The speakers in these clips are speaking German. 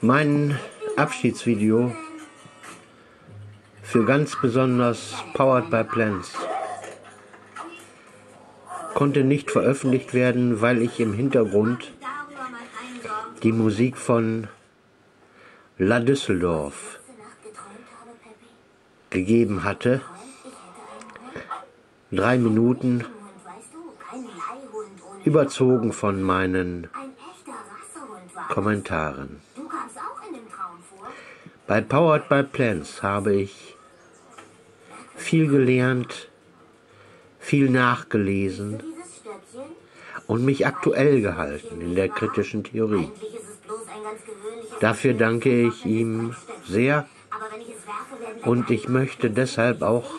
Mein Abschiedsvideo für ganz besonders Powered by Plants konnte nicht veröffentlicht werden, weil ich im Hintergrund die Musik von La Düsseldorf gegeben hatte. Drei Minuten überzogen von meinen Kommentaren. Bei Powered by Plants habe ich viel gelernt, viel nachgelesen und mich aktuell gehalten in der kritischen Theorie. Dafür danke ich ihm sehr. Und ich möchte deshalb auch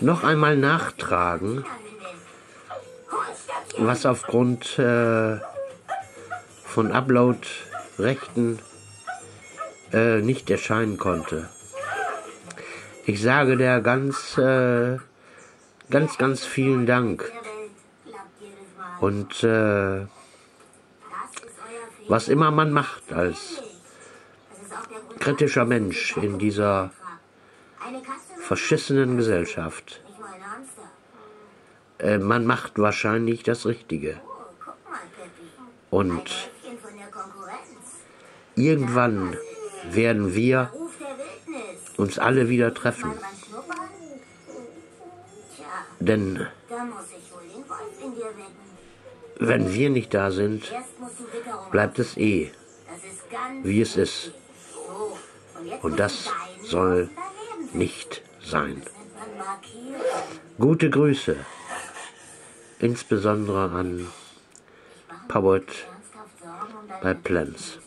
noch einmal nachtragen, was aufgrund äh, von Upload-Rechten äh, nicht erscheinen konnte. Ich sage der ganz, äh, ganz, ganz vielen Dank. Und äh, was immer man macht als kritischer Mensch in dieser verschissenen Gesellschaft, äh, man macht wahrscheinlich das Richtige. Und irgendwann werden wir uns alle wieder treffen. Denn wenn wir nicht da sind, bleibt es eh, wie es ist. Und das soll nicht sein. Gute Grüße, insbesondere an Powered by Plans.